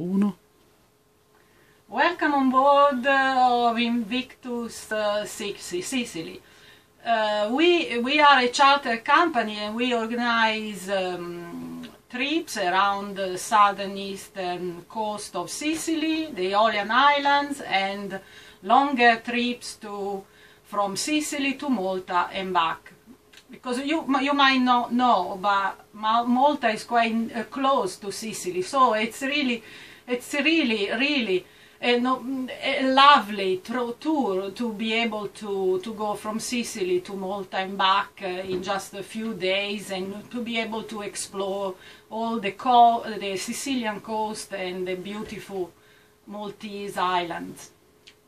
Uno. Welcome on board uh, of Invictus uh, Sicily. Uh, we, we are a charter company and we organize um, trips around the southern eastern coast of Sicily, the Aeolian Islands, and longer trips to from Sicily to Malta and back. Because you, you might not know, but Malta is quite uh, close to Sicily, so it's really, it's really, really a, a lovely tour to be able to, to go from Sicily to Malta and back uh, in just a few days and to be able to explore all the, co the Sicilian coast and the beautiful Maltese islands.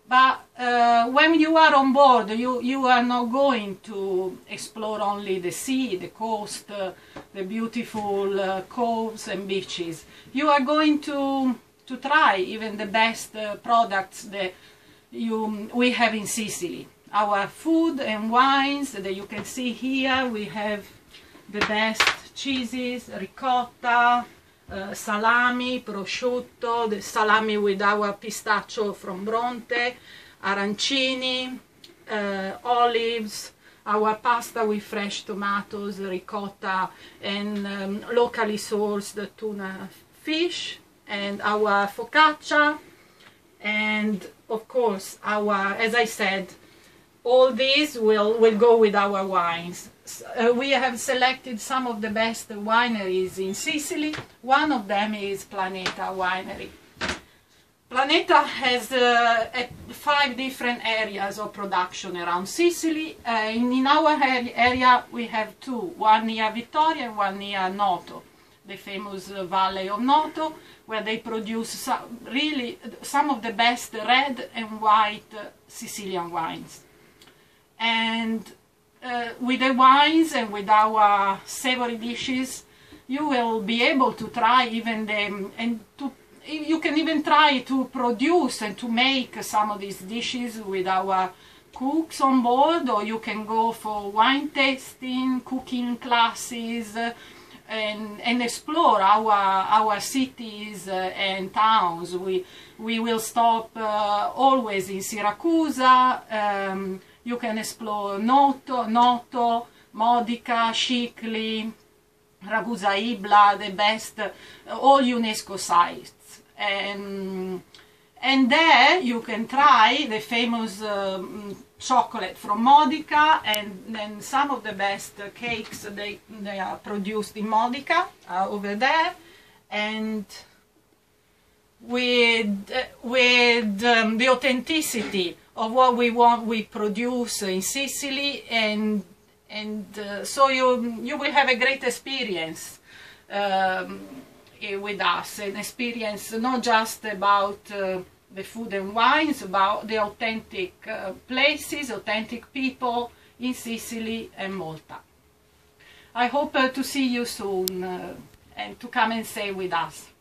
But uh, when you are on board, you, you are not going to explore only the sea, the coast, uh, the beautiful uh, coves and beaches. You are going to to try even the best uh, products that you, we have in Sicily. Our food and wines that you can see here, we have the best cheeses, ricotta, uh, salami, prosciutto, the salami with our pistachio from Bronte, arancini, uh, olives, our pasta with fresh tomatoes, ricotta, and um, locally sourced tuna fish, and our focaccia and of course our as I said all these will will go with our wines. Uh, we have selected some of the best wineries in Sicily. One of them is Planeta winery. Planeta has uh, five different areas of production around Sicily. Uh, in, in, our area we have two, one near Vittoria and one near Noto the famous Valley of Noto, where they produce some, really some of the best red and white Sicilian wines. And uh, with the wines and with our savory dishes, you will be able to try even them and to you can even try to produce and to make some of these dishes with our cooks on board or you can go for wine tasting, cooking classes, and, and explore our our cities and towns. We we will stop uh, always in Siracusa. Um, you can explore Noto, Noto, Modica, Scicli, Ragusa Ibla, the best, uh, all UNESCO sites. And, and there you can try the famous um, chocolate from Modica and then some of the best cakes they, they are produced in Modica uh, over there. And with, uh, with um, the authenticity of what we want we produce in Sicily and and uh, so you you will have a great experience. Um, with us an experience not just about uh, the food and wines, about the authentic uh, places, authentic people in Sicily and Malta. I hope to see you soon and to come and stay with us.